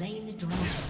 slain the dragon.